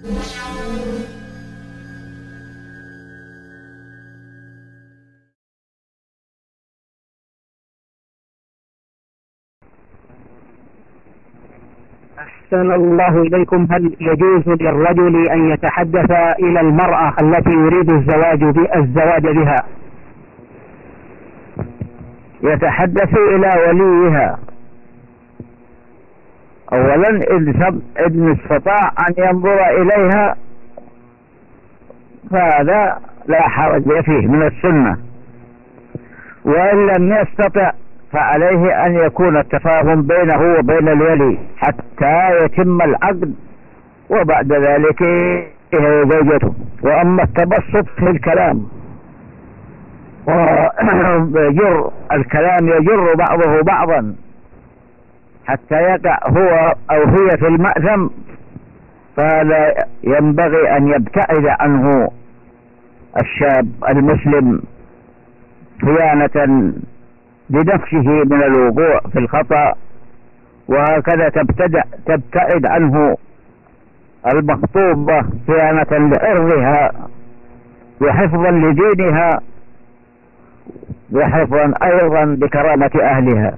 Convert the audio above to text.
أحسن الله إليكم. هل يجوز للرجل أن يتحدث إلى المرأة التي يريد الزواج الزواج بها؟ يتحدث إلى وليها. أولا إن استطاع أن ينظر إليها فهذا لا حرج فيه من السنة. وإن لم يستطع فعليه أن يكون التفاهم بينه وبين الولي حتى يتم العقد وبعد ذلك هي زوجته. وأما التبسط في الكلام ويجر الكلام يجر بعضه بعضا. حتى يقع هو أو هي في المأثم فلا ينبغي أن يبتعد عنه الشاب المسلم خيانة بنفسه من الوقوع في الخطأ وهكذا تبتدع تبتعد عنه المخطوبة صيانة لعرضها وحفظا لدينها وحفظا أيضا بكرامة أهلها.